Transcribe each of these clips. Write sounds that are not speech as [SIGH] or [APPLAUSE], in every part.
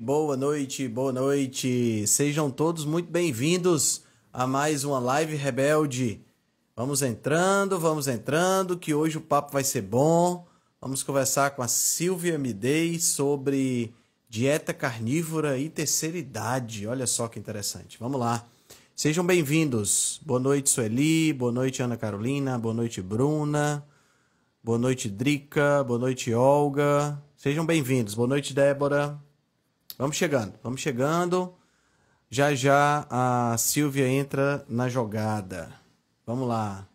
boa noite, boa noite. Sejam todos muito bem-vindos a mais uma live rebelde. Vamos entrando, vamos entrando, que hoje o papo vai ser bom. Vamos conversar com a Silvia Midei sobre dieta carnívora e terceira idade. Olha só que interessante. Vamos lá. Sejam bem-vindos. Boa noite, Sueli. Boa noite, Ana Carolina. Boa noite, Bruna. Boa noite, Drica. Boa noite, Olga. Sejam bem-vindos. Boa noite, Débora. Vamos chegando, vamos chegando. Já já a Silvia entra na jogada. Vamos lá.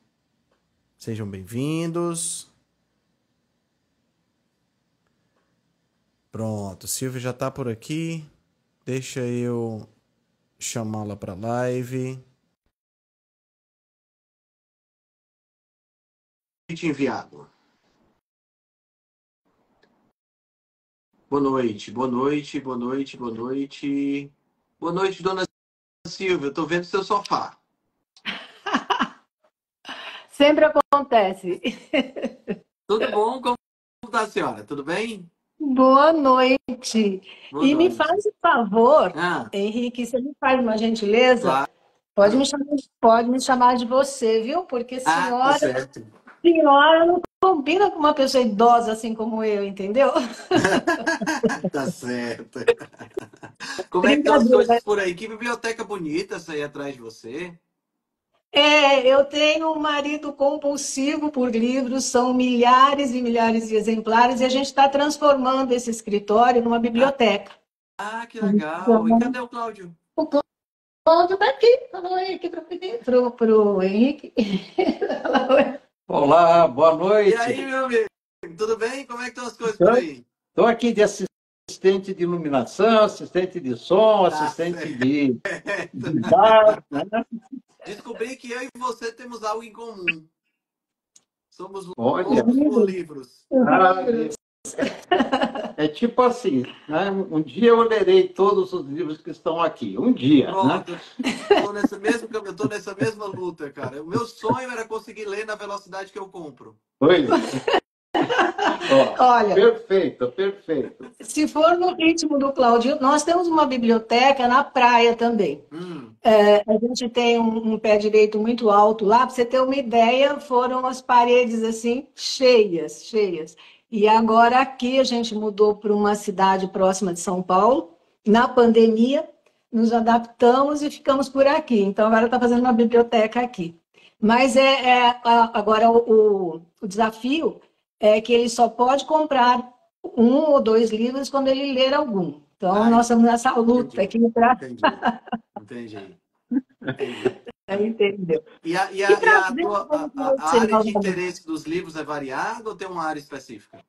Sejam bem-vindos. Pronto, Silvia já está por aqui. Deixa eu chamá-la para live. Enviado. Boa noite, boa noite, boa noite, boa noite. Boa noite, dona Silvia. Estou vendo seu sofá. [LAUGHS] Sempre acontece. Tudo bom? Como está a senhora? Tudo bem? Boa noite. Boa e noite. me faz um favor, ah. Henrique, você me faz uma gentileza? Claro. Pode me, chamar, pode me chamar de você, viu? Porque senhora, ah, tá senhora não combina com uma pessoa idosa assim como eu, entendeu? [LAUGHS] tá certo. Como é que estão as coisas por aí? Que biblioteca bonita essa aí atrás de você. É, eu tenho um marido compulsivo por livros, são milhares e milhares de exemplares, e a gente está transformando esse escritório numa biblioteca. Ah, que legal. E cadê o Cláudio? O Cláudio está aqui, falou aí aqui para o Henrique. [LAUGHS] Olá, boa noite. E aí, meu amigo? Tudo bem? Como é que estão as coisas por aí? Estou aqui de assistente de iluminação, assistente de som, tá assistente certo. de, [LAUGHS] de bar, né? Descobri que eu e você temos algo em comum. Somos Olha. livros. Ah, é tipo assim, né? Um dia eu lerei todos os livros que estão aqui. Um dia. Né? Pronto. Né? Tô nessa mesma, eu estou nessa mesma luta, cara. O meu sonho era conseguir ler na velocidade que eu compro. Oi. [LAUGHS] Olha, perfeito, perfeito. Se for no ritmo do Claudio, nós temos uma biblioteca na praia também. Hum. É, a gente tem um, um, pé direito muito alto lá. Para você ter uma ideia, foram as paredes assim cheias, cheias. E agora aqui a gente mudou para uma cidade próxima de São Paulo. Na pandemia, nos adaptamos e ficamos por aqui. Então agora está fazendo uma biblioteca aqui. Mas é, é agora o, o desafio é que ele só pode comprar um ou dois livros quando ele ler algum. Então, nós estamos nessa luta entendi, aqui para. Entendi. entendi. [LAUGHS] Entendeu? E a, e a, e a, tua, a, a área de interesse dos livros é variada ou tem uma área específica?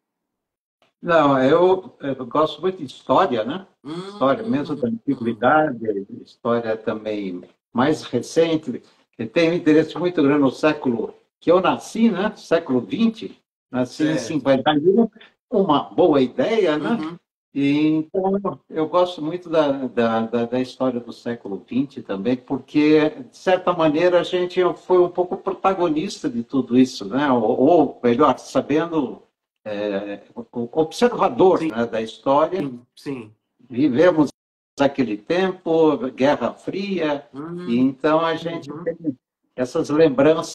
Não, eu, eu gosto muito de história, né? Hum, história mesmo da antiguidade, história também mais recente. Eu tenho interesse muito grande no século que eu nasci, né? Século XX. Nasci certo. em 51, uma boa ideia, né? Uhum. E, então, eu gosto muito da, da, da, da, história do século XX também, porque, de certa maneira, a gente foi um pouco protagonista de tudo isso, né? ou, ou melhor, sabendo, é, observador né, da história. Sim, sim. Vivemos aquele tempo, Guerra Fria, uhum. e então a gente uhum. tem essas lembranças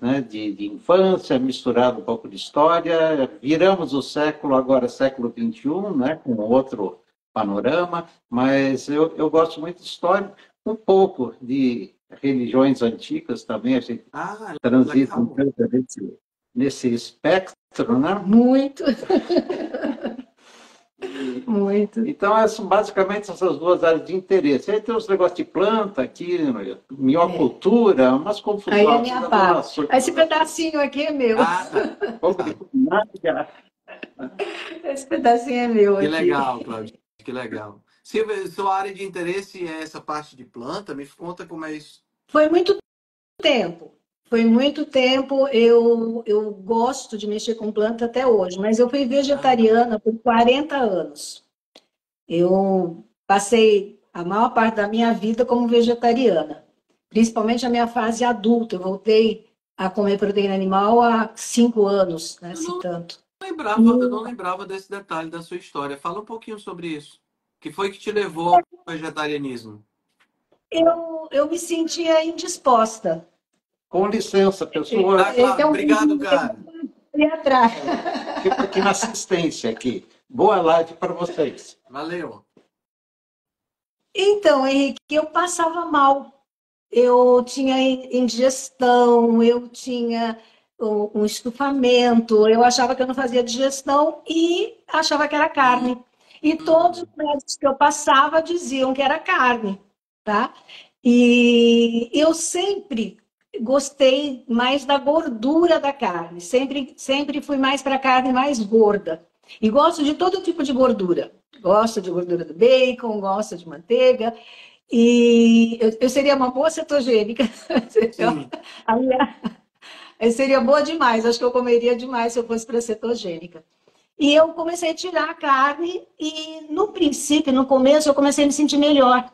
né, de, de, infância, misturado um pouco de história. Viramos o século, agora século XXI, né, com outro panorama, mas eu, eu gosto muito de história, um pouco de religiões antigas também, a gente ah, transita um pouco nesse, nesse espectro, né? Muito! [LAUGHS] Muito. Então, são basicamente essas duas áreas de interesse. Aí tem os negócios de planta aqui, miocultura, é. umas confusões. Aí é minha parte. Esse pedacinho aqui é meu. Ah. Esse pedacinho é meu. Que aqui. legal, Cláudio. Que legal. Silvia, sua área de interesse é essa parte de planta? Me conta como é isso. Foi muito tempo. Foi muito tempo, eu, eu gosto de mexer com planta até hoje, mas eu fui vegetariana por 40 anos. Eu passei a maior parte da minha vida como vegetariana, principalmente a minha fase adulta. Eu voltei a comer proteína animal há cinco anos, né, se tanto. Lembrava, eu não lembrava desse detalhe da sua história. Fala um pouquinho sobre isso. que foi que te levou ao vegetarianismo? Eu, eu me sentia indisposta. Com licença, pessoal. Ah, claro. então, Obrigado, cara. E atrás. Fico aqui na assistência aqui. Boa live para vocês. Valeu. Então, Henrique, eu passava mal. Eu tinha indigestão, eu tinha um estufamento, eu achava que eu não fazia digestão e achava que era carne. E todos os médicos que eu passava diziam que era carne, tá? E eu sempre gostei mais da gordura da carne, sempre, sempre fui mais para carne mais gorda. E gosto de todo tipo de gordura. Gosto de gordura do bacon, gosto de manteiga. E eu, eu seria uma boa cetogênica. [LAUGHS] eu seria boa demais. Acho que eu comeria demais se eu fosse para cetogênica. E eu comecei a tirar a carne e no princípio, no começo, eu comecei a me sentir melhor.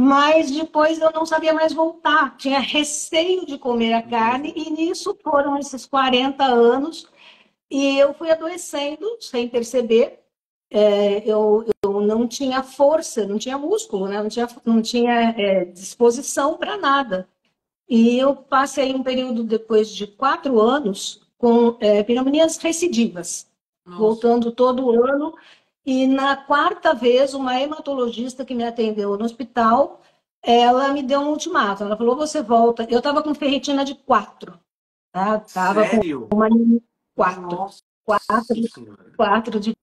Mas depois eu não sabia mais voltar. Tinha receio de comer a carne e nisso foram esses 40 anos e eu fui adoecendo sem perceber. É, eu, eu não tinha força, não tinha músculo, né? não tinha, não tinha é, disposição para nada. E eu passei um período depois de quatro anos com é, pneumonias recidivas. Nossa. voltando todo ano. E na quarta vez, uma hematologista que me atendeu no hospital, ela me deu um ultimato. Ela falou: você volta. Eu estava com ferritina de 4. Tá? Tava Sério? com uma 4. 4, de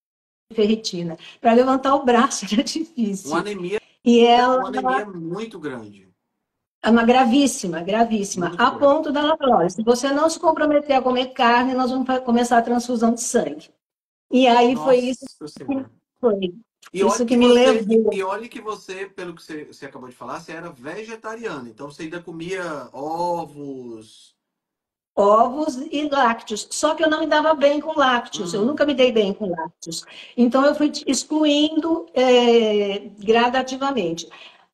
ferritina. Para levantar o braço [LAUGHS] era difícil. Uma anemia, e ela, uma anemia muito grande. É uma gravíssima, gravíssima. Muito a grande. ponto dela falar: se você não se comprometer a comer carne, nós vamos começar a transfusão de sangue. E aí Nossa foi isso que foi. E isso que me você, levou. E olha que você, pelo que você, você acabou de falar, você era vegetariana. Então você ainda comia ovos. Ovos e lácteos. Só que eu não me dava bem com lácteos. Hum. Eu nunca me dei bem com lácteos. Então eu fui excluindo é, gradativamente.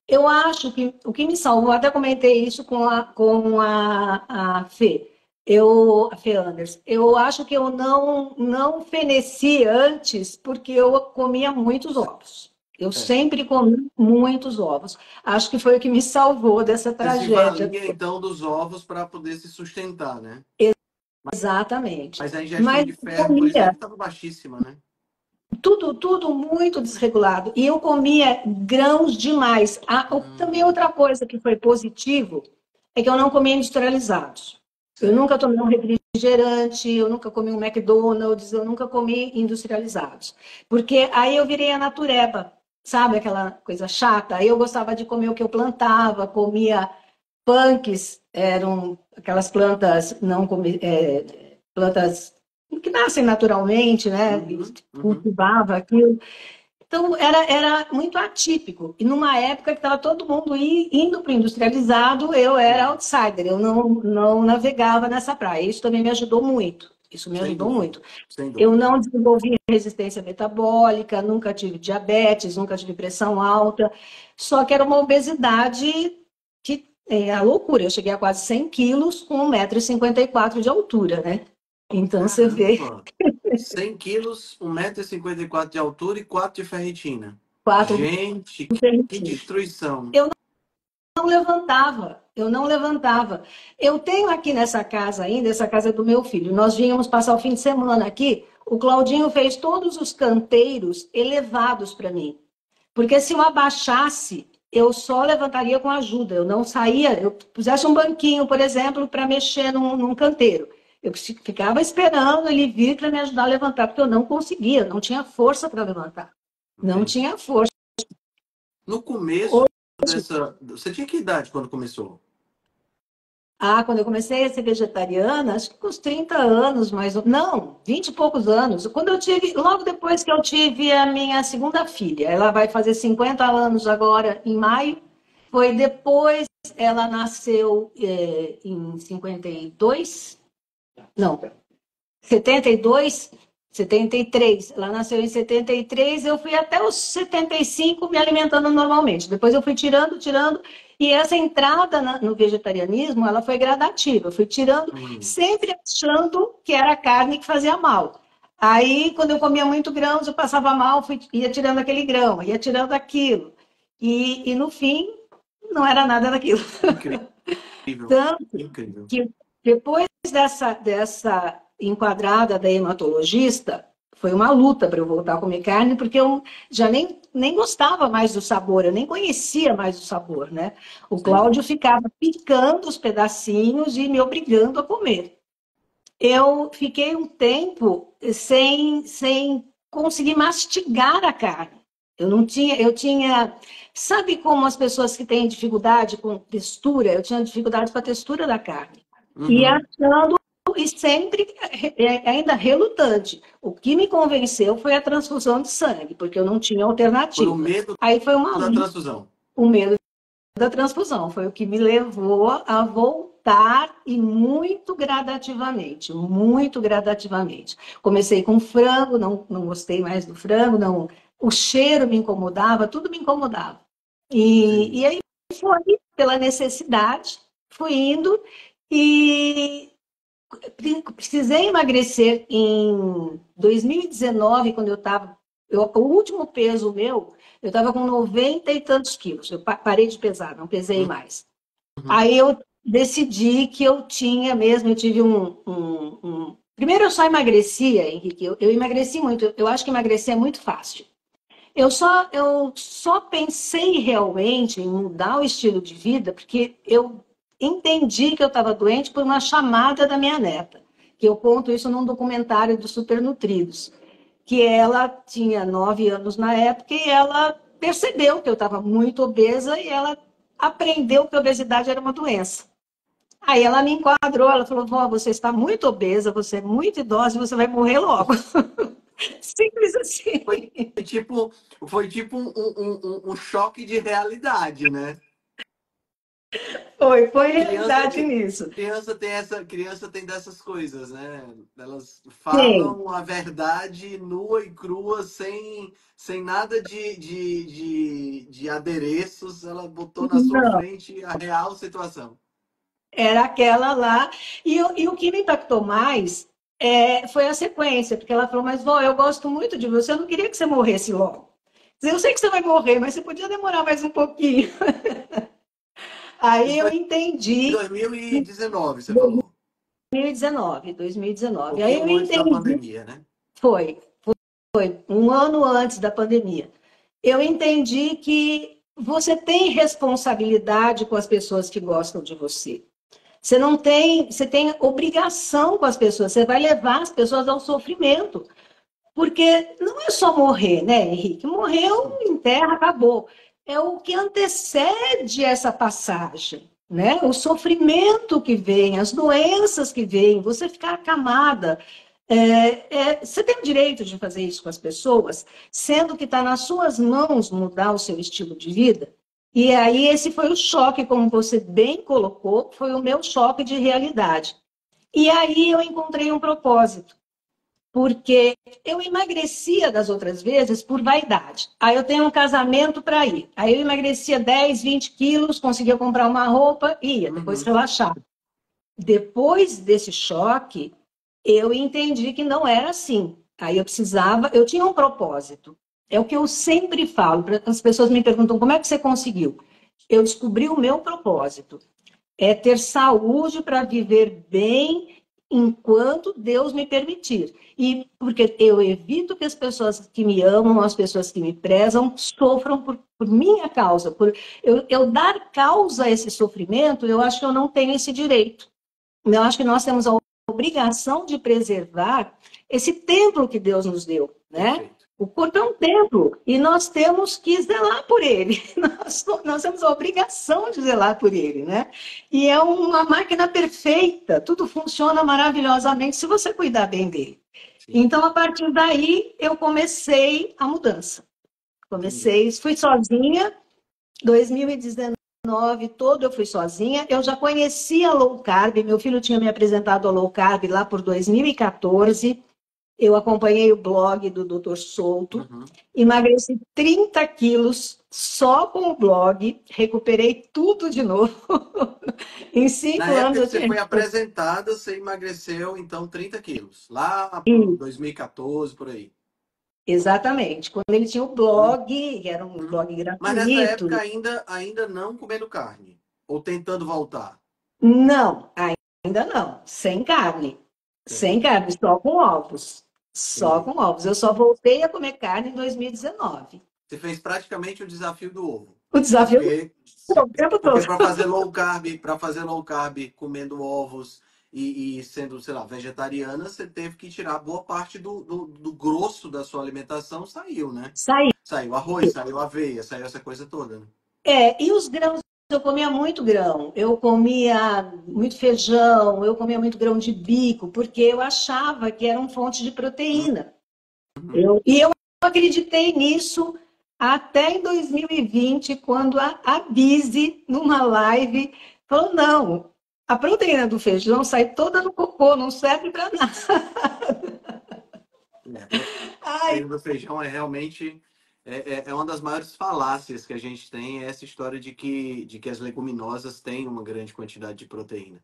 Eu acho que o que me salvou, até comentei isso com a, com a, a Fê eu, Fê Anders, eu acho que eu não, não feneci antes porque eu comia muitos ovos. Eu é. sempre comi muitos ovos. Acho que foi o que me salvou dessa tragédia. Você então dos ovos para poder se sustentar, né? Exatamente. Mas a ingestão Mas de ferro, comia... por exemplo, estava baixíssima, né? Tudo, tudo muito desregulado. E eu comia grãos demais. Ah, hum. Também outra coisa que foi positivo é que eu não comia industrializados. Eu nunca tomei um refrigerante, eu nunca comi um McDonald's, eu nunca comi industrializados. Porque aí eu virei a natureba, sabe? Aquela coisa chata. Aí eu gostava de comer o que eu plantava, comia punks, eram aquelas plantas não comi, é, plantas que nascem naturalmente, né? Uhum, uhum. Cultivava aquilo. Então, era, era muito atípico. E numa época que estava todo mundo indo para o industrializado, eu era outsider, eu não, não navegava nessa praia. Isso também me ajudou muito. Isso me Sem ajudou dúvida. muito. Eu não desenvolvi resistência metabólica, nunca tive diabetes, nunca tive pressão alta. Só que era uma obesidade que é a loucura. Eu cheguei a quase 100 quilos com 1,54m de altura, né? Então você vê. 100 quilos, 1,54m de altura e 4 de ferritina. 4 Gente, que, que destruição. Eu não levantava, eu não levantava. Eu tenho aqui nessa casa ainda, essa casa é do meu filho. Nós vínhamos passar o fim de semana aqui. O Claudinho fez todos os canteiros elevados para mim. Porque se eu abaixasse, eu só levantaria com ajuda. Eu não saía, eu pusesse um banquinho, por exemplo, para mexer num, num canteiro. Eu ficava esperando ele vir para me ajudar a levantar, porque eu não conseguia, não tinha força para levantar. Não tinha força. No começo Hoje... dessa. Você tinha que idade quando começou? Ah, quando eu comecei a ser vegetariana, acho que com uns 30 anos, mais ou Não, 20 e poucos anos. Quando eu tive, logo depois que eu tive a minha segunda filha, ela vai fazer 50 anos agora em maio. Foi depois, ela nasceu é, em 52, não, 72, 73. Ela nasceu em 73, eu fui até os 75 me alimentando normalmente. Depois eu fui tirando, tirando. E essa entrada no vegetarianismo, ela foi gradativa. Eu fui tirando, uhum. sempre achando que era carne que fazia mal. Aí, quando eu comia muito grão, eu passava mal, fui, ia tirando aquele grão, ia tirando aquilo. E, e no fim, não era nada daquilo. Incrível. [LAUGHS] Tanto Incrível. que depois dessa, dessa enquadrada da hematologista, foi uma luta para eu voltar a comer carne, porque eu já nem, nem gostava mais do sabor, eu nem conhecia mais o sabor, né? O Cláudio ficava picando os pedacinhos e me obrigando a comer. Eu fiquei um tempo sem, sem conseguir mastigar a carne. Eu não tinha, eu tinha, sabe como as pessoas que têm dificuldade com textura, eu tinha dificuldade com a textura da carne. Uhum. E achando e sempre é, é, ainda relutante. O que me convenceu foi a transfusão de sangue, porque eu não tinha alternativa. Por o medo Aí foi uma da transfusão. O medo da transfusão foi o que me levou a voltar e muito gradativamente, muito gradativamente. Comecei com frango, não, não gostei mais do frango, não, o cheiro me incomodava, tudo me incomodava. E, e aí foi pela necessidade, fui indo e precisei emagrecer em 2019, quando eu estava. O último peso meu, eu estava com 90 e tantos quilos. Eu parei de pesar, não pesei uhum. mais. Uhum. Aí eu decidi que eu tinha mesmo, eu tive um. um, um... Primeiro eu só emagrecia, Henrique. Eu, eu emagreci muito. Eu acho que emagrecer é muito fácil. Eu só, eu só pensei realmente em mudar o estilo de vida porque eu entendi que eu estava doente por uma chamada da minha neta, que eu conto isso num documentário do Supernutridos, que ela tinha nove anos na época e ela percebeu que eu estava muito obesa e ela aprendeu que a obesidade era uma doença. Aí ela me enquadrou, ela falou, vó, você está muito obesa, você é muito idosa você vai morrer logo. [LAUGHS] Simples assim. Foi tipo, foi tipo um, um, um choque de realidade, né? Foi, foi realidade criança, nisso. Criança tem essa, criança tem dessas coisas, né? Elas falam Sim. a verdade nua e crua, sem, sem nada de, de, de, de adereços. Ela botou na sua Não. frente a real situação. Era aquela lá. E, e o que me impactou mais é, foi a sequência, porque ela falou, mas vó, eu gosto muito de você, eu não queria que você morresse logo. Eu sei que você vai morrer, mas você podia demorar mais um pouquinho. [LAUGHS] Aí eu entendi. 2019, você falou. 2019, 2019. Um Aí eu antes entendi. da pandemia, né? Foi, foi, foi um ano antes da pandemia. Eu entendi que você tem responsabilidade com as pessoas que gostam de você. Você não tem, você tem obrigação com as pessoas, você vai levar as pessoas ao sofrimento. Porque não é só morrer, né, Henrique? Morreu, enterra, acabou é o que antecede essa passagem, né? O sofrimento que vem, as doenças que vêm, você ficar acamada. É, é, você tem o direito de fazer isso com as pessoas, sendo que está nas suas mãos mudar o seu estilo de vida. E aí esse foi o choque, como você bem colocou, foi o meu choque de realidade. E aí eu encontrei um propósito porque eu emagrecia das outras vezes por vaidade. Aí eu tenho um casamento para ir. Aí eu emagrecia 10, 20 quilos, conseguia comprar uma roupa, ia, depois uhum. relaxava. Depois desse choque, eu entendi que não era assim. Aí eu precisava, eu tinha um propósito. É o que eu sempre falo, as pessoas me perguntam como é que você conseguiu. Eu descobri o meu propósito. É ter saúde para viver bem enquanto Deus me permitir. E porque eu evito que as pessoas que me amam, as pessoas que me prezam, sofram por, por minha causa. Por eu, eu, dar causa a esse sofrimento, eu acho que eu não tenho esse direito. Eu acho que nós temos a obrigação de preservar esse templo que Deus nos deu, né? O corpo é um templo e nós temos que zelar por ele. [LAUGHS] Nós, nós, temos a obrigação de zelar por ele, né? E é uma máquina perfeita, tudo funciona maravilhosamente se você cuidar bem dele. Sim. Então, a partir daí, eu comecei a mudança. Comecei, fui sozinha, 2019 todo eu fui sozinha. Eu já conhecia low carb, meu filho tinha me apresentado a low carb lá por 2014. Eu acompanhei o blog do Dr. Souto, uhum. emagreci 30 quilos só com o blog, recuperei tudo de novo. [LAUGHS] em cinco Na anos. Época que você foi apresentada, você emagreceu então 30 quilos. Lá em 2014, por aí. Exatamente. Quando ele tinha o blog, que era um blog gratuito. Mas nessa época ainda, ainda não comendo carne? Ou tentando voltar? Não, ainda não. Sem carne. Sim. Sem carne, só com ovos. Só Sim. com ovos. Eu só voltei a comer carne em 2019. Você fez praticamente o desafio do ovo. O desafio porque, o tempo todo. para fazer low carb, para fazer low carb comendo ovos e, e, sendo, sei lá, vegetariana, você teve que tirar boa parte do, do, do grosso da sua alimentação, saiu, né? Saiu. Saiu arroz, saiu aveia, saiu essa coisa toda. Né? É, e os grãos eu comia muito grão, eu comia muito feijão, eu comia muito grão de bico, porque eu achava que era uma fonte de proteína. Eu, e eu acreditei nisso até em 2020, quando a, a numa live, falou: não, a proteína do feijão sai toda no cocô, não serve para nada. É, a proteína do feijão é realmente é, é, é, uma das maiores falácias que a gente tem, é essa história de que, de que as leguminosas têm uma grande quantidade de proteína.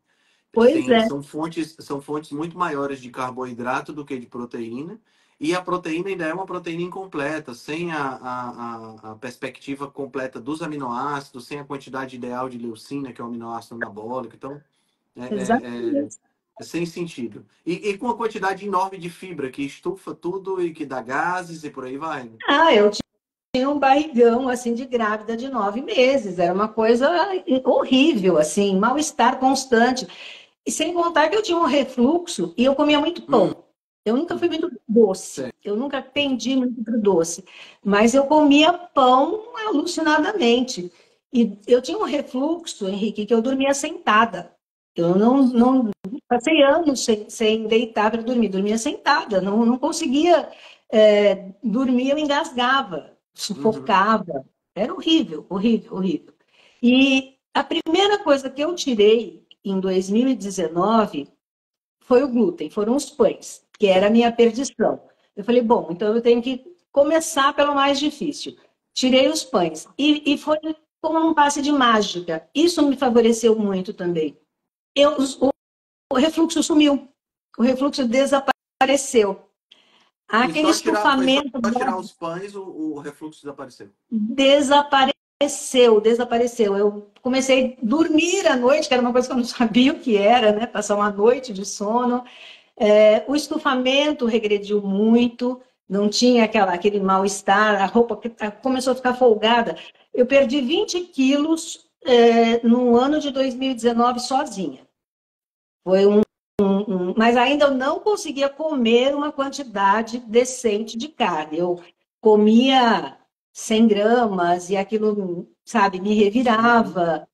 Pois tem, é. São fontes, são fontes muito maiores de carboidrato do que de proteína. E a proteína ainda é uma proteína incompleta, sem a, a, a, perspectiva completa dos aminoácidos, sem a quantidade ideal de leucina, que é o aminoácido anabólico. Então, é, é, é, é sem sentido. E, e, com a quantidade enorme de fibra, que estufa tudo e que dá gases e por aí vai. Né? Ah, eu tinha um barrigão, assim, de grávida de nove meses. Era uma coisa horrível, assim, mal-estar constante. E sem contar que eu tinha um refluxo e eu comia muito pão. Hum. Eu nunca fui muito doce, eu nunca pendi muito para o doce, mas eu comia pão alucinadamente. E eu tinha um refluxo, Henrique, que eu dormia sentada. Eu não, não passei anos sem, sem deitar para dormir, dormia sentada, não, não conseguia é, dormir, eu engasgava, sufocava. Uhum. Era horrível, horrível, horrível. E a primeira coisa que eu tirei em 2019 foi o glúten, foram os pães que era a minha perdição. Eu falei, bom, então eu tenho que começar pelo mais difícil. Tirei os pães. E, e foi como um passe de mágica. Isso me favoreceu muito também. Eu, o, o refluxo sumiu. O refluxo desapareceu. Aquele estufamento. Tirar, só tirar os pães, o, o refluxo desapareceu. Desapareceu, desapareceu. Eu comecei a dormir à noite, que era uma coisa que eu não [LAUGHS] sabia o que era, né? Passar uma noite de sono. É, o estufamento regrediu muito, não tinha aquela, aquele mal-estar, a roupa começou a ficar folgada. Eu perdi 20 quilos é, no ano de 2019 sozinha. Foi um, Mas ainda eu não conseguia comer uma quantidade decente de carne. Eu comia 100 gramas e aquilo, sabe, me revirava.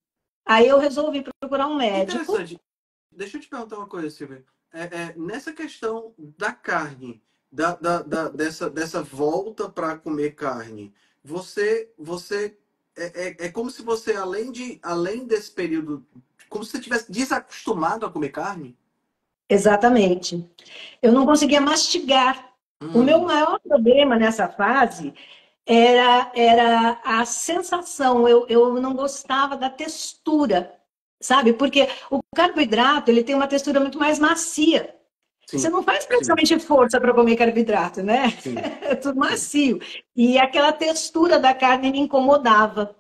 Aí eu resolvi procurar um médico. Deixa eu te perguntar uma coisa, Silvia é, é, nessa questão da carne, da, da, da dessa, dessa volta para comer carne, você, você é, é, é, como se você, além, de, além desse período, como se você tivesse desacostumado a comer carne? Exatamente. Eu não conseguia mastigar. Hum. O meu maior problema nessa fase era, era a sensação, eu, eu não gostava da textura sabe? Porque o carboidrato ele tem uma textura muito mais macia. Sim, Você não faz praticamente sim. força para comer carboidrato, né? [LAUGHS] É tudo macio. E aquela textura da carne me incomodava.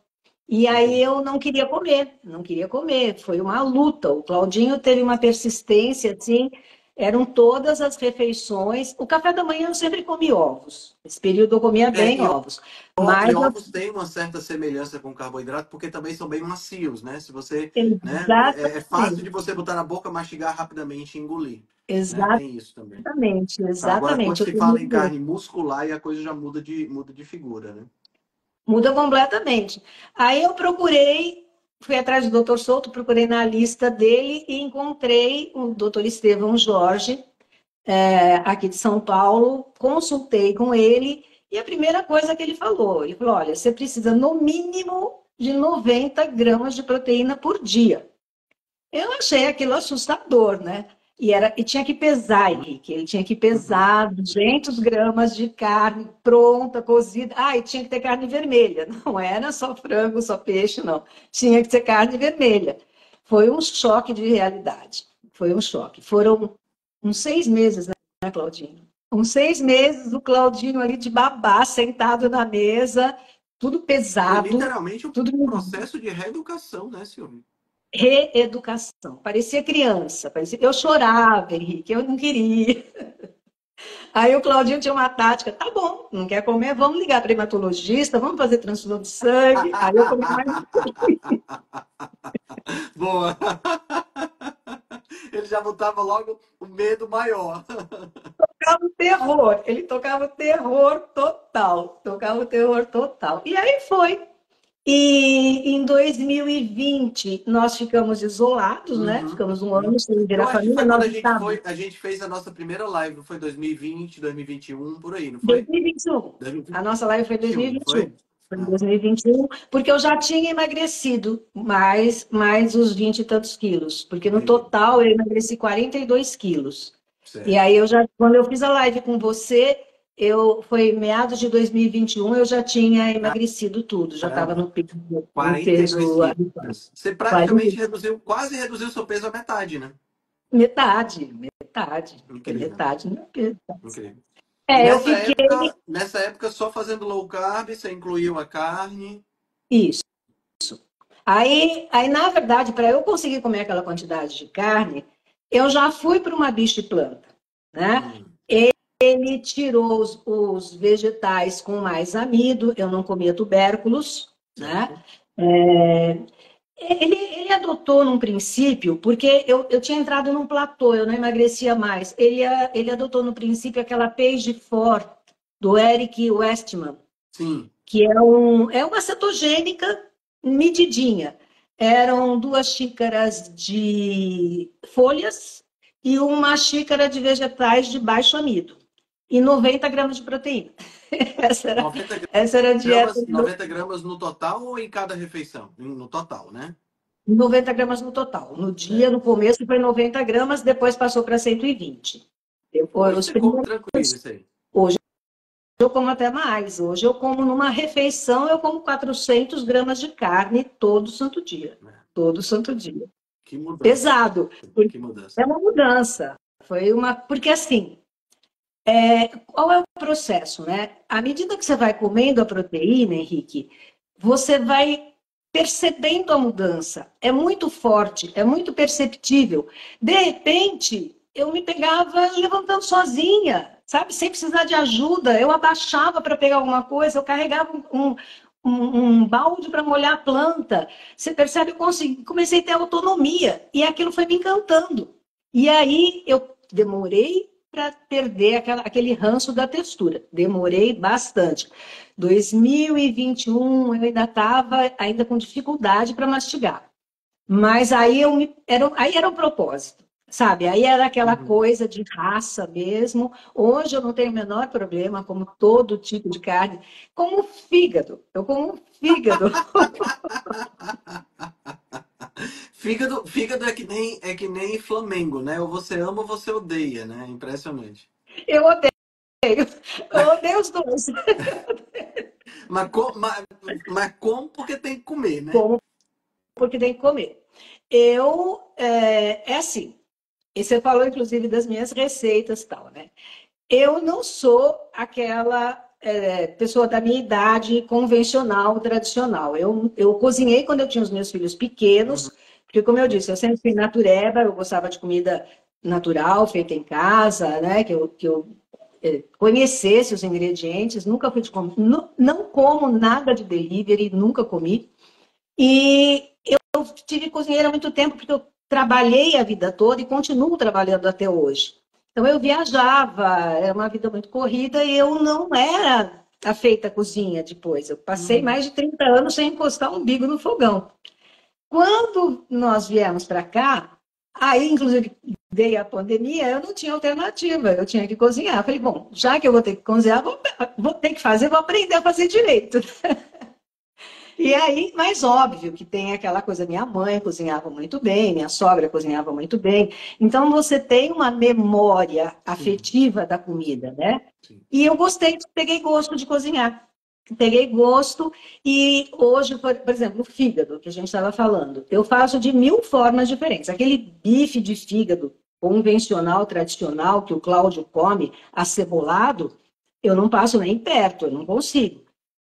E aí eu não queria comer, não queria comer. Foi uma luta. O Claudinho teve uma persistência assim eram todas as refeições. O café da manhã eu sempre comi ovos. Esse período eu comia é, bem é, ovos. Mas ovos têm uma certa semelhança com carboidrato, porque também são bem macios, né? Se você. Né, é, é, fácil de você botar na boca, mastigar rapidamente e engolir. Exatamente. Né? Isso também. Exatamente, exatamente. Agora, quando se fala em carne muscular, e a coisa já muda de, muda de figura, né? Muda completamente. Aí eu procurei fui atrás do doutor Souto, procurei na lista dele e encontrei o doutor Estevão Jorge, é, aqui de São Paulo, consultei com ele e a primeira coisa que ele falou, ele falou, olha, você precisa no mínimo de 90 gramas de proteína por dia. Eu achei aquilo assustador, né? E, era, e tinha que pesar, Henrique. Ele tinha que pesar 200 gramas de carne pronta, cozida. Ah, e tinha que ter carne vermelha. [LAUGHS] Não era só frango, só peixe, não. Tinha que ter carne vermelha. Foi um choque de realidade. Foi um choque. Foram uns seis meses, né, Claudinho? Uns seis meses o Claudinho ali de babá, sentado na mesa, tudo pesado. Foi literalmente um tudo... processo de reeducação, né, Silvio? Reeducação. Parecia criança. Parecia... Eu chorava, Henrique, eu não queria. [LAUGHS] Aí o Claudinho tinha uma tática, tá bom, não quer comer, vamos ligar para hematologista, vamos fazer transfusão de sangue. Aí eu comi mais. [LAUGHS] Boa! Ele já botava logo o medo maior. Tocava o terror, ele tocava o terror total, tocava o terror total. E aí foi. E em 2020 nós ficamos isolados, né? uhum. né? Ficamos um ano sem ver a família. Nós a, gente foi, a gente fez a nossa primeira live, foi 2020, 2021, por aí, não foi? 2021. 2021. A nossa live foi 2021. Foi? Foi em 2021, porque eu já tinha emagrecido mais, mais os 20 e tantos quilos. Porque no total eu emagreci 42 quilos. Certo. E aí eu já, quando eu fiz a live com você, eu foi meados de 2021, eu já tinha emagrecido tudo, já estava no pico do peso. Você praticamente 40... reduziu, quase reduziu seu peso à metade, né? Metade, metade. Incrível. Metade, metade. Incrível. É, nessa, eu fiquei... época, nessa época, só fazendo low carb, você incluiu a carne. Isso. Aí, aí na verdade, para eu conseguir comer aquela quantidade de carne, eu já fui para uma bicho de planta. Né? Hum. Ele tirou os, os, vegetais com mais amido, eu não comia tubérculos. Né? É, ele, ele, adotou num princípio, porque eu, eu tinha entrado num platô, eu não emagrecia mais. Ele, ele adotou no princípio aquela page for do Eric Westman, Sim. que é, um, é uma cetogênica medidinha. Eram duas xícaras de folhas e uma xícara de vegetais de baixo amido. E 90 gramas de proteína. [LAUGHS] essa, era, 90 essa era a dieta. Gramas, 90 gramas no total ou em cada refeição? No total, né? 90 gramas no total. No dia, é. no começo, foi 90 gramas, depois passou para 120. Depois, Hoje você primeiros... tranquilo isso aí. Hoje eu como até mais. Hoje eu como numa refeição, eu como 400 gramas de carne todo santo dia. É. Todo santo dia. Que mudança. Pesado. Que mudança. É uma mudança. Foi uma. Porque assim, é, qual é o processo, né? À medida que você vai comendo a proteína, Henrique, você vai percebendo a mudança. É muito forte, é muito perceptível. De repente, eu me pegava levantando sozinha, sabe? Sem precisar de ajuda. Eu abaixava para pegar alguma coisa, eu carregava um, um, um balde para molhar a planta. Você percebe? Eu consegui, comecei a ter autonomia e aquilo foi me encantando. E aí eu demorei para perder aquela, aquele ranço da textura. Demorei bastante. 2021 eu ainda estava ainda com dificuldade para mastigar. Mas aí eu me, era, aí era o propósito, sabe? Aí era aquela uhum. coisa de raça mesmo. Hoje eu não tenho o menor problema, como todo tipo de carne, como fígado. Eu como fígado. [LAUGHS] Fígado, fígado é que nem é que nem Flamengo, né? Ou você ama ou você odeia, né? Impressionante. Eu odeio. Eu odeio os dois. mas, com, mas, mas como porque tem que comer, né? Como porque tem que comer. Eu, é, é assim, e você falou inclusive das minhas receitas tal, né? Eu não sou aquela é, pessoa da minha idade convencional, tradicional. Eu, eu cozinhei quando eu tinha os meus filhos pequenos, uhum. Porque, como eu disse, eu sempre fui natureba, eu gostava de comida natural, feita em casa, né? Que eu, que eu é, conhecesse os ingredientes, nunca fui de comer, não, não como nada de delivery, nunca comi. E eu tive cozinheira há muito tempo, porque eu trabalhei a vida toda e continuo trabalhando até hoje. Então eu viajava, era uma vida muito corrida e eu não era a feita cozinha depois. Eu passei uhum. mais de 30 anos sem encostar um umbigo no fogão. Quando nós viemos para cá, aí, inclusive, veio a pandemia, eu não tinha alternativa, eu tinha que cozinhar. Eu falei, bom, já que eu vou ter que cozinhar, vou, vou ter que fazer, vou aprender a fazer direito. [LAUGHS] E aí, mais óbvio que tem aquela coisa, minha mãe cozinhava muito bem, minha sogra cozinhava muito bem. Então você tem uma memória afetiva Sim. da comida, né? Sim. E eu gostei, peguei gosto de cozinhar. Peguei gosto e hoje, por, por exemplo, o fígado que a gente estava falando, eu faço de mil formas diferentes. Aquele bife de fígado convencional, tradicional, que o Cláudio come, acebolado, eu não passo nem perto, eu não consigo.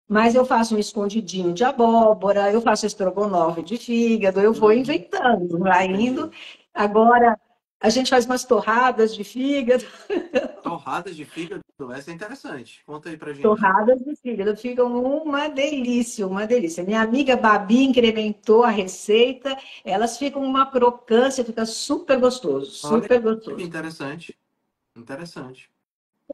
Mas eu faço um escondidinho de abóbora, eu faço estrogonofe de fígado, eu vou inventando, vai indo. Agora, a gente faz umas torradas de fígado. [LAUGHS] Torradas de fígado? Essa é interessante. Conta aí pra gente. Torradas de fígado ficam uma delícia, uma delícia. Minha amiga Babi incrementou a receita, elas ficam uma crocância, fica super gostoso, super Olha, gostoso. Interessante, interessante.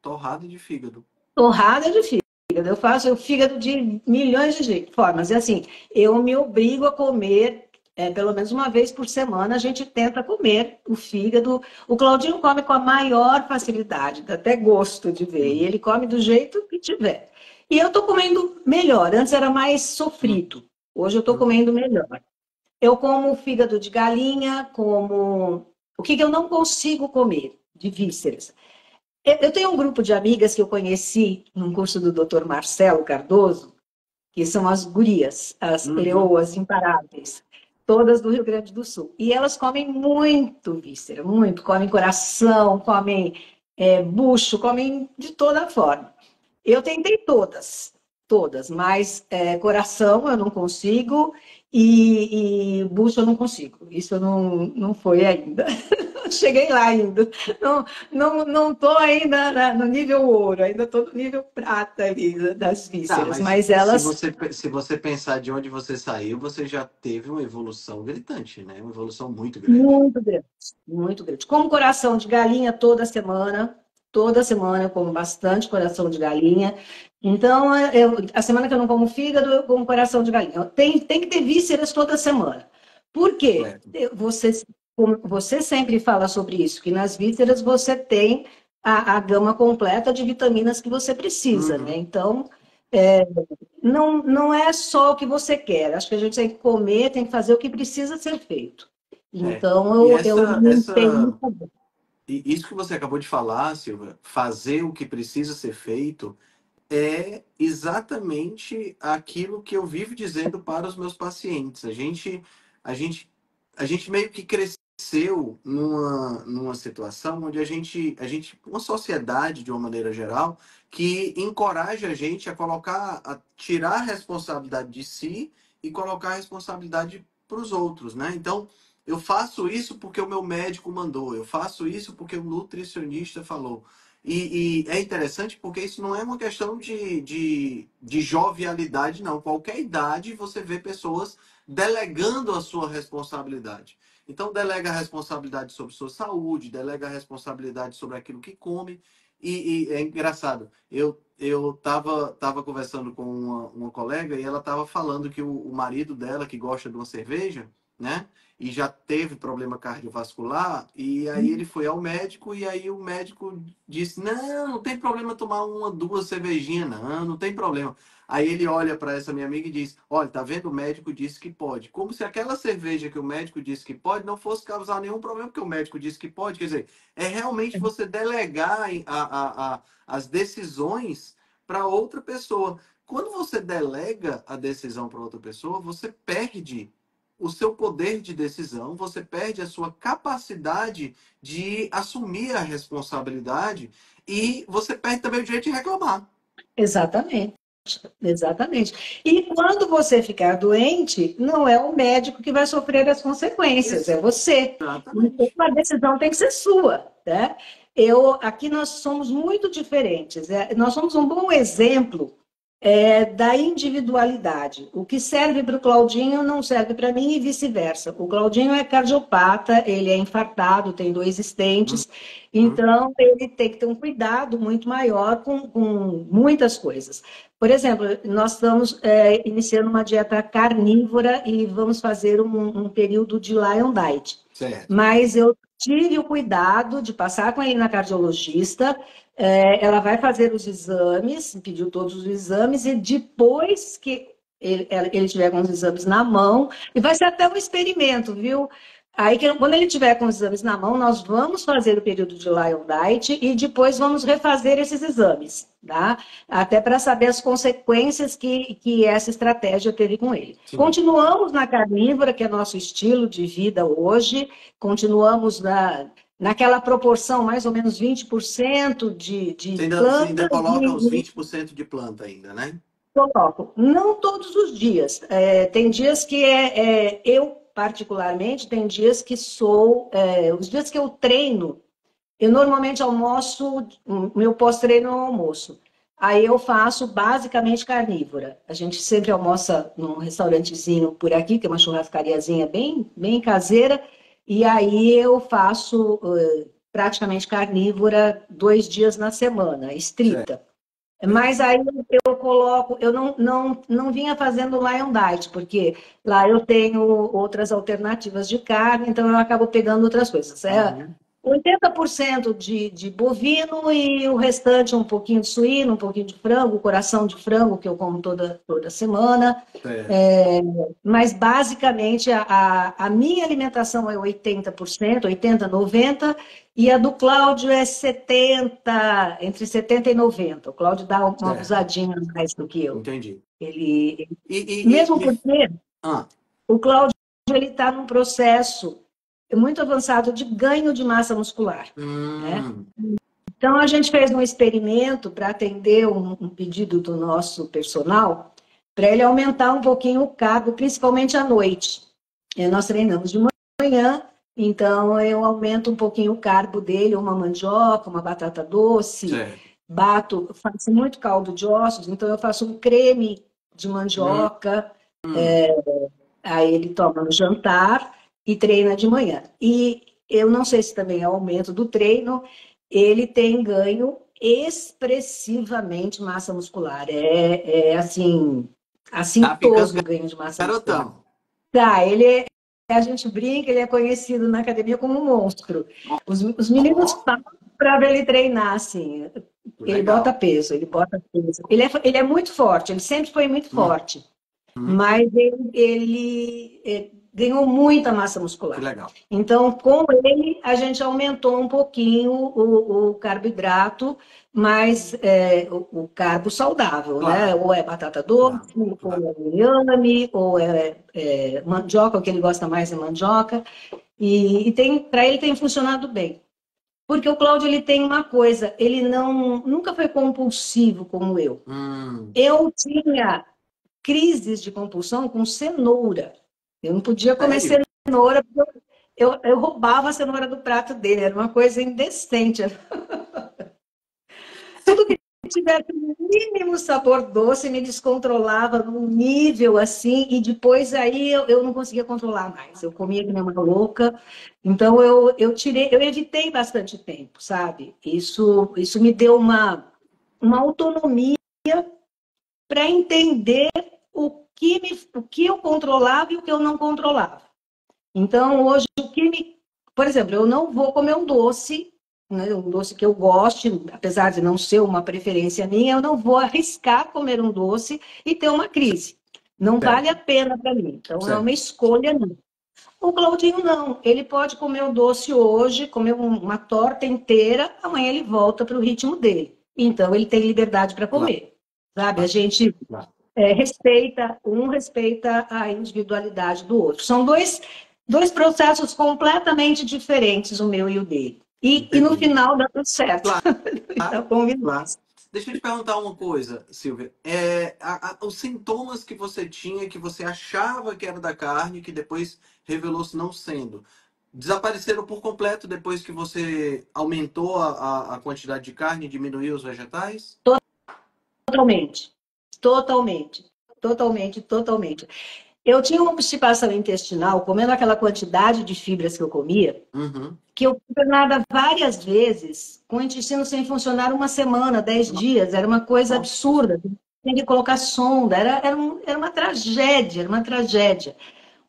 Torrada de fígado. Torrada de fígado. Eu faço o fígado de milhões de formas. E assim, eu me obrigo a comer é, pelo menos uma vez por semana, a gente tenta comer o fígado. O Claudinho come com a maior facilidade, dá até gosto de ver. E ele come do jeito que tiver. E eu estou comendo melhor. Antes era mais sofrido. Hoje eu estou comendo melhor. Eu como fígado de galinha, como. O que, que eu não consigo comer de vísceras? Eu tenho um grupo de amigas que eu conheci num curso do Dr. Marcelo Cardoso, que são as gurias, as uhum. leoas imparáveis todas do Rio Grande do Sul. E elas comem muito víscera, muito. Comem coração, comem é, bucho, comem de toda forma. Eu tentei todas, todas, mas é, coração eu não consigo e, e bucho eu não consigo. Isso não, não foi ainda. [LAUGHS] cheguei lá ainda. Não, não, não tô ainda na, no nível ouro, ainda estou no nível prata ali das vísceras. Tá, mas, mas elas. Se você, se você pensar de onde você saiu, você já teve uma evolução gritante, né? Uma evolução muito grande. Muito grande, muito grande. Com coração de galinha toda semana. Toda semana eu como bastante coração de galinha. Então, eu, a semana que eu não como fígado, eu como coração de galinha. Tem, tem que ter vísceras toda semana. Por quê? É. Você você sempre fala sobre isso, que nas vísceras você tem a, a gama completa de vitaminas que você precisa, uhum. né? Então, é, não, não é só o que você quer. Acho que a gente tem que comer, tem que fazer o que precisa ser feito. É. Então, é. eu, essa, eu essa... tenho... Isso que você acabou de falar, Silvia, fazer o que precisa ser feito é exatamente aquilo que eu vivo dizendo para os meus pacientes. A gente, a gente, a gente meio que cresceu cresceu numa, numa situação onde a gente, a gente, uma sociedade de uma maneira geral, que encoraja a gente a colocar, a tirar a responsabilidade de si e colocar a responsabilidade para os outros, né? Então, eu faço isso porque o meu médico mandou, eu faço isso porque o nutricionista falou. E, e, é interessante porque isso não é uma questão de, de, de jovialidade, não. Qualquer idade você vê pessoas delegando a sua responsabilidade. Então, delega a responsabilidade sobre sua saúde, delega a responsabilidade sobre aquilo que come. E, e é engraçado, eu eu tava, tava conversando com uma, uma colega e ela estava falando que o, o marido dela, que gosta de uma cerveja, né? E já teve problema cardiovascular, e aí ele foi ao médico, e aí o médico disse: Não, não tem problema tomar uma, duas cervejinhas, não, não tem problema. Aí ele olha para essa minha amiga e diz: Olha, tá vendo? O médico disse que pode. Como se aquela cerveja que o médico disse que pode não fosse causar nenhum problema, porque o médico disse que pode. Quer dizer, é realmente você delegar a, a, a, as decisões para outra pessoa. Quando você delega a decisão para outra pessoa, você perde o seu poder de decisão, você perde a sua capacidade de assumir a responsabilidade e você perde também o direito de reclamar. Exatamente. Exatamente. E quando você ficar doente, não é o médico que vai sofrer as consequências, Isso. é você. Exatamente. Então, a decisão tem que ser sua, né? Eu, aqui nós somos muito diferentes. É, nós somos um bom exemplo é, da individualidade. O que serve para o Claudinho não serve para mim e vice-versa. O Claudinho é cardiopata, ele é infartado, tem dois estentes, uhum. então ele tem que ter um cuidado muito maior com, com muitas coisas. Por exemplo, nós estamos é, iniciando uma dieta carnívora e vamos fazer um, um período de Lion Diet. Certo. Mas eu tive o cuidado de passar com ele na cardiologista, é, ela vai fazer os exames, pediu todos os exames, e depois que ele, ele tiver com os exames na mão, e vai ser até um experimento, viu? Aí, quando ele tiver com os exames na mão, nós vamos fazer o período de Lion Diet e depois vamos refazer esses exames, tá? Até para saber as consequências que, que essa estratégia teve com ele. Sim. Continuamos na carnívora, que é nosso estilo de vida hoje, continuamos na, naquela proporção, mais ou menos 20% de, de você ainda, planta. Ainda coloca os 20% de planta ainda, né? Coloco. Não todos os dias. É, tem dias que é, é eu particularmente, tem dias que sou, é, os dias que eu treino, eu normalmente almoço, meu pós-treino é o almoço. Aí eu faço basicamente carnívora. A gente sempre almoça num restaurantezinho por aqui, que é uma churrascariazinha bem, bem caseira, e aí eu faço uh, praticamente carnívora dois dias na semana, estrita. Certo. Mas aí eu coloco, eu não, não, não vinha fazendo Lion Diet, porque lá eu tenho outras alternativas de carne, então eu acabo pegando outras coisas. É, uhum. 80% de, de bovino e o restante um pouquinho de suíno, um pouquinho de frango, coração de frango, que eu como toda, toda semana. É. É, mas, basicamente, a, a, minha alimentação é 80%, 80%, 90%, e a do Cláudio é 70%, entre 70% e 90%. O Cláudio dá uma é. abusadinha mais do que eu. Entendi. Ele, e, e, mesmo e, porque ah. o Cláudio está num processo muito avançado de ganho de massa muscular. Hum. Né? Então, a gente fez um experimento para atender um, um, pedido do nosso personal, para ele aumentar um pouquinho o carbo, principalmente à noite. E nós treinamos de manhã, então eu aumento um pouquinho o carbo dele, uma mandioca, uma batata doce, bato, faço muito caldo de ossos, então eu faço um creme de mandioca, hum. é, aí ele toma no jantar, e treina de manhã. E eu não sei se também é aumento do treino, ele tem ganho expressivamente massa muscular. É, é assim, assim tá todo ganho de massa garotão. muscular. Tá, ele é, a gente brinca, ele é conhecido na academia como um monstro. Os, os meninos para ver ele treinar, assim. Legal. Ele bota peso, ele bota peso. Ele é, ele é muito forte, ele sempre foi muito hum. forte. Hum. Mas ele, ele, ele ganhou muita massa muscular. Que legal. Então, com ele, a gente aumentou um pouquinho o, o carboidrato, mas é, o, o, carbo saudável, né? claro. né? Ou é batata doce, claro. ou é inhame, ou é, é, mandioca, o que ele gosta mais é mandioca. E, e tem, para ele tem funcionado bem. Porque o Cláudio ele tem uma coisa, ele não nunca foi compulsivo como eu. Hum. Eu tinha crises de compulsão com cenoura. Eu não podia comer cenoura, eu, eu, roubava a cenoura do prato dele, era uma coisa indecente. [LAUGHS] Tudo que tivesse o mínimo sabor doce me descontrolava num nível assim, e depois aí eu, eu não conseguia controlar mais. Eu comia que nem uma louca. Então eu, eu tirei, eu evitei bastante tempo, sabe? Isso, isso me deu uma, uma autonomia para entender o que, me, o que eu controlava e o que eu não controlava. Então, hoje, o que me. Por exemplo, eu não vou comer um doce, né, um doce que eu goste, apesar de não ser uma preferência minha, eu não vou arriscar comer um doce e ter uma crise. Não vale a pena para mim. Então, certo. é uma escolha minha. O Claudinho não. Ele pode comer o doce hoje, comer uma torta inteira, amanhã ele volta para o ritmo dele. Então, ele tem liberdade para comer. Sabe? A gente é, respeita, um respeita a individualidade do outro. São dois, dois processos completamente diferentes, o meu e o dele. E, e no final dá tudo certo. Claro. [LAUGHS] tá combinado. Deixa eu te perguntar uma coisa, Silvia. É, a, a, os sintomas que você tinha, que você achava que era da carne, que depois revelou-se não sendo, desapareceram por completo depois que você aumentou a, a quantidade de carne e diminuiu os vegetais? Totalmente. Totalmente, totalmente, totalmente. Eu tinha uma obstipação intestinal, comendo aquela quantidade de fibras que eu comia, uhum. que eu fui nada várias vezes, com o intestino sem funcionar uma semana, dez dias. Era uma coisa absurda. Tinha que colocar sonda. Era, era, um, era uma tragédia, era uma tragédia.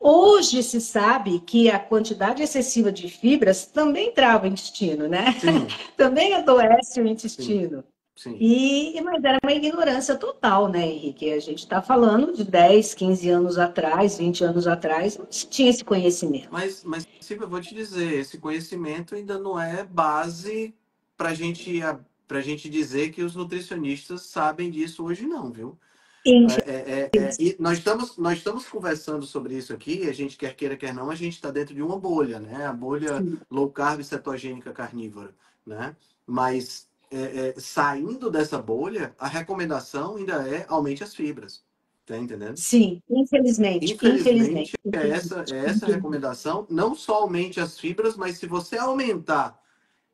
Hoje se sabe que a quantidade excessiva de fibras também trava o intestino, né? [LAUGHS] também adoece o intestino. Sim. Sim. E, mas era uma ignorância total, né, Henrique? A gente está falando de 10, 15 anos atrás, 20 anos atrás, não tinha esse conhecimento. Mas, mas Silvia, eu vou te dizer, esse conhecimento ainda não é base para gente, a gente dizer que os nutricionistas sabem disso hoje, não, viu? É, é, é, é, e nós estamos, nós estamos conversando sobre isso aqui, a gente quer queira, quer não, a gente está dentro de uma bolha, né? A bolha Sim. low carb cetogênica carnívora, né? Mas é, é, saindo dessa bolha, a recomendação ainda é aumente as fibras. Tá entendendo? Sim, infelizmente. Infelizmente, infelizmente. É, essa, é essa recomendação. Não só aumente as fibras, mas se você aumentar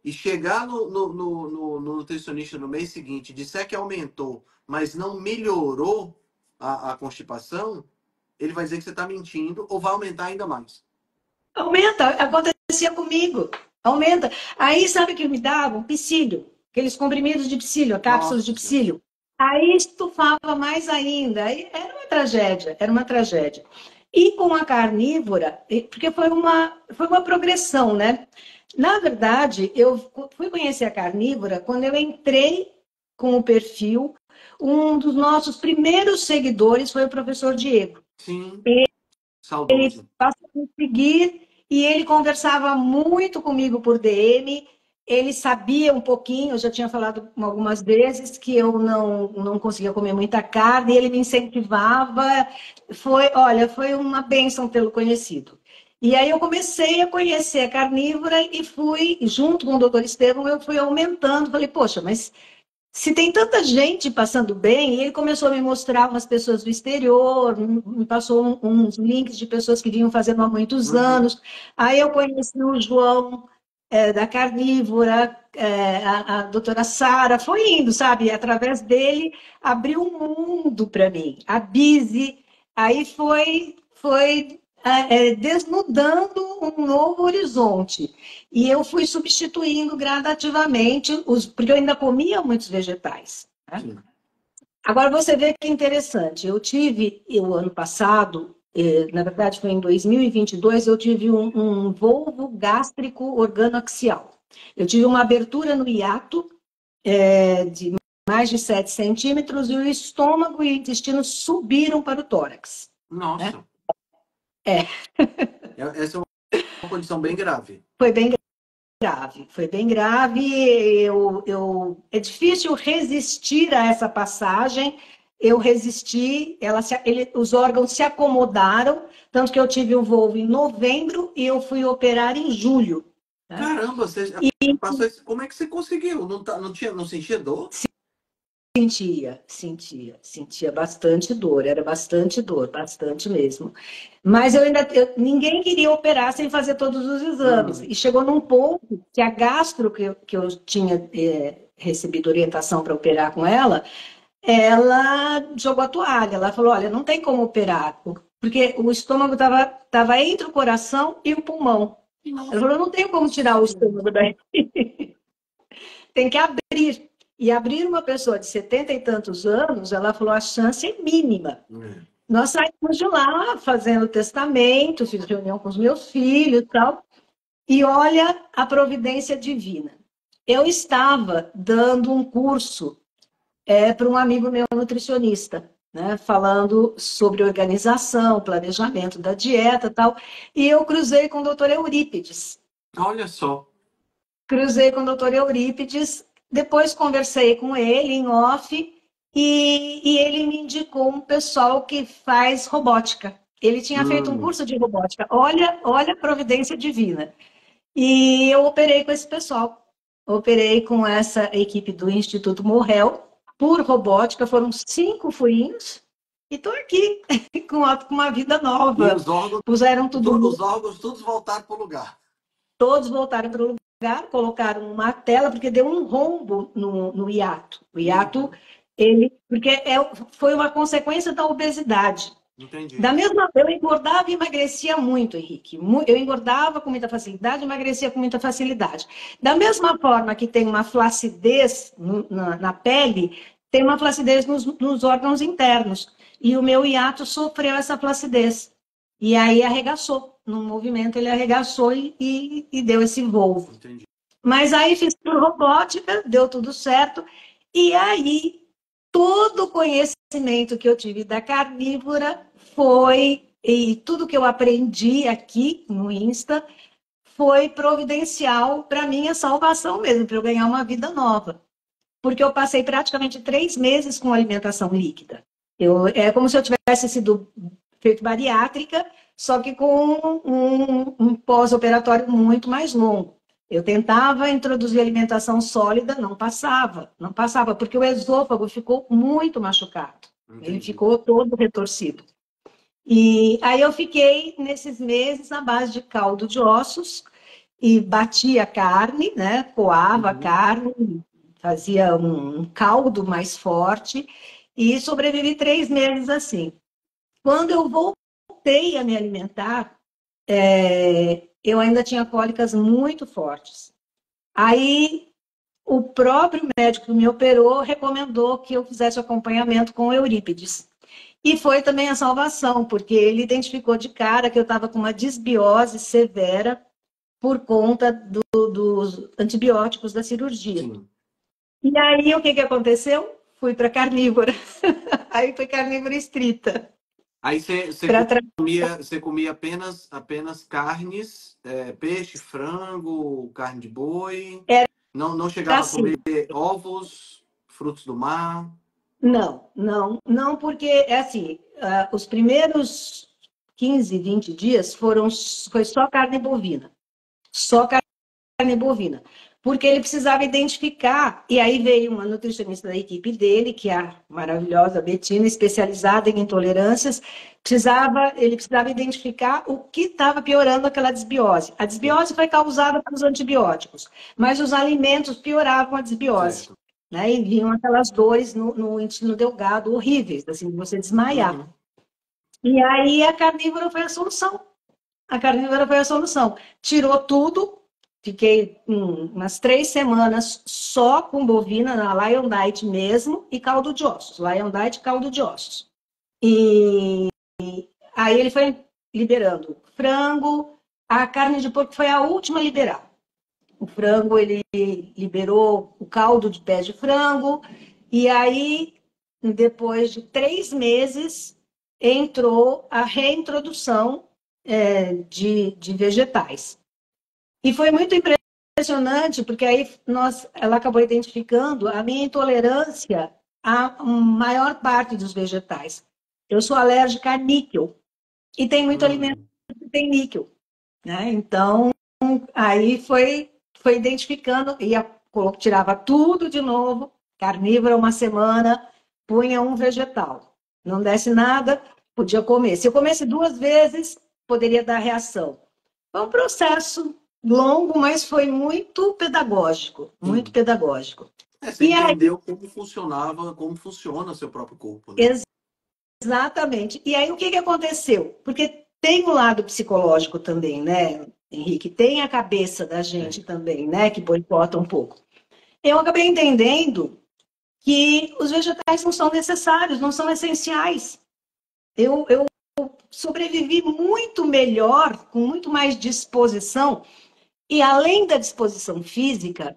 e chegar no, no, no, no nutricionista no mês seguinte, disser que aumentou, mas não melhorou a, a constipação, ele vai dizer que você está mentindo ou vai aumentar ainda mais. Aumenta, acontecia comigo. Aumenta. Aí sabe o que me dava? Um psílio. Aqueles comprimidos de psílio, cápsulas de psílio. Aí estufava mais ainda. Aí era uma tragédia, era uma tragédia. E com a carnívora, porque foi uma, foi uma progressão, né? Na verdade, eu fui conhecer a carnívora quando eu entrei com o perfil. Um dos nossos primeiros seguidores foi o professor Diego. Sim. Ele, ele passou a me seguir e ele conversava muito comigo por DM ele sabia um pouquinho, eu já tinha falado algumas vezes que eu não, não conseguia comer muita carne, ele me incentivava. Foi, olha, foi uma bênção tê-lo conhecido. E aí eu comecei a conhecer a carnívora e fui, junto com o doutor Estevam, eu fui aumentando. Falei, poxa, mas se tem tanta gente passando bem, e ele começou a me mostrar umas pessoas do exterior, me passou uns links de pessoas que vinham fazendo há muitos uhum. anos. Aí eu conheci o João é, da carnívora, é, a, a, doutora Sara, foi indo, sabe? Através dele, abriu um mundo para mim. A Bise, aí foi, foi é, é, desnudando um novo horizonte. E eu fui substituindo gradativamente, os, porque eu ainda comia muitos vegetais. Né? Agora você vê que interessante. Eu tive, o ano passado, é, na verdade foi em 2022, eu tive um, um volvo gástrico organoaxial. Eu tive uma abertura no hiato é, de mais de 7 centímetros e o estômago e o intestino subiram para o tórax. Nossa. Né? É. [LAUGHS] é. Essa é uma condição bem grave. Foi bem grave, foi bem grave. Eu, eu, é difícil resistir a essa passagem, eu resisti, ela se, ele, os órgãos se acomodaram, tanto que eu tive o voo em novembro e eu fui operar em julho. Né? Caramba, você e, passou como é que você conseguiu? Não, tá, não, tinha, não sentia dor? Sentia, sentia, sentia bastante dor, era bastante dor, bastante mesmo. Mas eu ainda, eu, ninguém queria operar sem fazer todos os exames. Uhum. E chegou num ponto que a gastro que eu, que eu tinha é, recebido orientação para operar com ela, ela jogou a toalha. Ela falou: olha, não tem como operar, porque o estômago estava tava entre o coração e o pulmão. Ela falou: não tem como tirar o estômago daí. [LAUGHS] tem que abrir. E abrir uma pessoa de setenta e tantos anos, ela falou: a chance é mínima. É. Nós saímos de lá fazendo testamento, fiz reunião com os meus filhos e tal. E olha a providência divina. Eu estava dando um curso é, para um amigo meu nutricionista, né, falando sobre organização, planejamento da dieta tal. E eu cruzei com o doutor Eurípides. Olha só. Cruzei com o doutor Eurípides, depois conversei com ele em off e, e ele me indicou um pessoal que faz robótica. Ele tinha hum. feito um curso de robótica. Olha, olha a providência divina. E eu operei com esse pessoal. Operei com essa equipe do Instituto Morrel, por robótica, foram cinco furinhos e estou aqui [LAUGHS] com uma vida nova. E os órgãos, Puseram tudo. Os órgãos todos voltaram para o lugar. Todos voltaram para o lugar, colocaram uma tela, porque deu um rombo no, no hiato. O hiato, ele, porque é, foi uma consequência da obesidade. Entendi. Da mesma, eu engordava e emagrecia muito, Henrique. Eu engordava com muita facilidade, emagrecia com muita facilidade. Da mesma forma que tem uma flacidez na pele, tem uma flacidez nos, nos, órgãos internos. E o meu hiato sofreu essa flacidez. E aí arregaçou. No movimento ele arregaçou e, e, e deu esse voo. Entendi. Mas aí fiz por robótica, deu tudo certo. E aí, todo o conhecimento que eu tive da carnívora foi, e tudo que eu aprendi aqui no Insta, foi providencial para minha salvação mesmo, para eu ganhar uma vida nova. Porque eu passei praticamente três meses com alimentação líquida. Eu, é como se eu tivesse sido feito bariátrica, só que com um, um pós-operatório muito mais longo. Eu tentava introduzir alimentação sólida, não passava, não passava, porque o esôfago ficou muito machucado. Entendi. Ele ficou todo retorcido. E aí eu fiquei nesses meses na base de caldo de ossos e batia carne, né? Coava a uhum. carne, fazia um caldo mais forte e sobrevivi três meses assim. Quando eu voltei a me alimentar, é, eu ainda tinha cólicas muito fortes. Aí o próprio médico que me operou recomendou que eu fizesse acompanhamento com Eurípides. E foi também a salvação, porque ele identificou de cara que eu estava com uma desbiose severa por conta do, dos antibióticos da cirurgia. Sim. E aí o que, que aconteceu? Fui para carnívora. [LAUGHS] aí foi carnívora estrita. Aí você, comia, você comia apenas, apenas carnes, é, peixe, frango, carne de boi. Era não, não chegava assim. a comer ovos, frutos do mar. Não, não, não, porque é assim, uh, os primeiros 15, 20 dias foram foi só carne bovina. Só carne bovina porque ele precisava identificar, e aí veio uma nutricionista da equipe dele, que é a maravilhosa Betina, especializada em intolerâncias, precisava, ele precisava identificar o que estava piorando aquela desbiose. A desbiose foi causada pelos antibióticos, mas os alimentos pioravam a desbiose. Né? E vinham aquelas dores no, no intestino delgado horríveis, assim, de você desmaiar. Uhum. E aí a carnívora foi a solução. A carnívora foi a solução. Tirou tudo, Fiquei hum, umas três semanas só com bovina na Lion Diet mesmo e caldo de ossos. Lion Diet caldo de ossos. E aí ele foi liberando frango, a carne de porco foi a última a liberar. O frango ele liberou o caldo de pé de frango e aí depois de três meses entrou a reintrodução é, de, de vegetais. E foi muito impressionante, porque aí nós, ela acabou identificando a minha intolerância à maior parte dos vegetais. Eu sou alérgica a níquel. E tem muito hum. alimento que tem níquel. Né? Então, aí foi, foi identificando, ia, tirava tudo de novo, carnívora uma semana, punha um vegetal. Não desse nada, podia comer. Se eu comesse duas vezes, poderia dar reação. Foi um processo longo, mas foi muito pedagógico, muito hum. pedagógico. É, você e entendeu aí... como funcionava, como funciona seu próprio corpo. Né? Exatamente. E aí o que, que aconteceu? Porque tem o lado psicológico também, né, Henrique? Tem a cabeça da gente também, né, que boicota um pouco. Eu acabei entendendo que os vegetais não são necessários, não são essenciais. Eu, eu sobrevivi muito melhor, com muito mais disposição, e além da disposição física,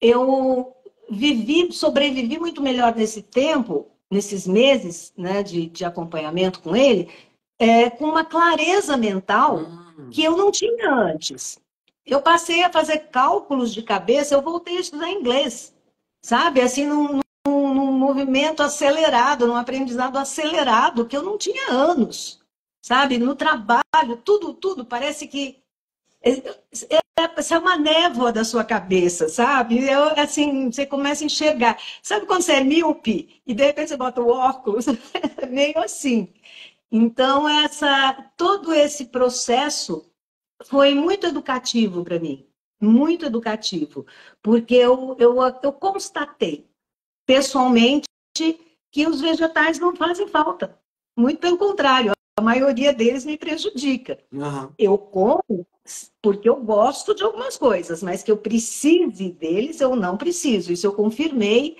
eu vivi, sobrevivi muito melhor nesse tempo, nesses meses né, de, de acompanhamento com ele, é, com uma clareza mental hum. que eu não tinha antes. Eu passei a fazer cálculos de cabeça, eu voltei a estudar inglês, sabe? Assim, num, num, num movimento acelerado, num aprendizado acelerado, que eu não tinha anos, sabe? No trabalho, tudo, tudo, parece que é, é uma névoa da sua cabeça, sabe? Eu, assim, você começa a enxergar. Sabe quando você é míope e de repente você bota o óculos? [LAUGHS] Meio assim. Então, essa, todo esse processo foi muito educativo para mim. Muito educativo. Porque eu, eu, eu constatei, pessoalmente, que os vegetais não fazem falta. Muito pelo contrário, a maioria deles me prejudica. Uhum. Eu como porque eu gosto de algumas coisas, mas que eu precise deles, eu não preciso. Isso eu confirmei.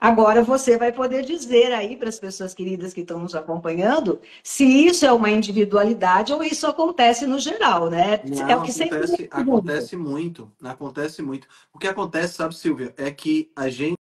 Agora você vai poder dizer aí para as pessoas queridas que estão nos acompanhando se isso é uma individualidade ou isso acontece no geral, né? Não, é o que acontece, sempre acontece muito, acontece muito. O que acontece, sabe, Silvia, é que a gente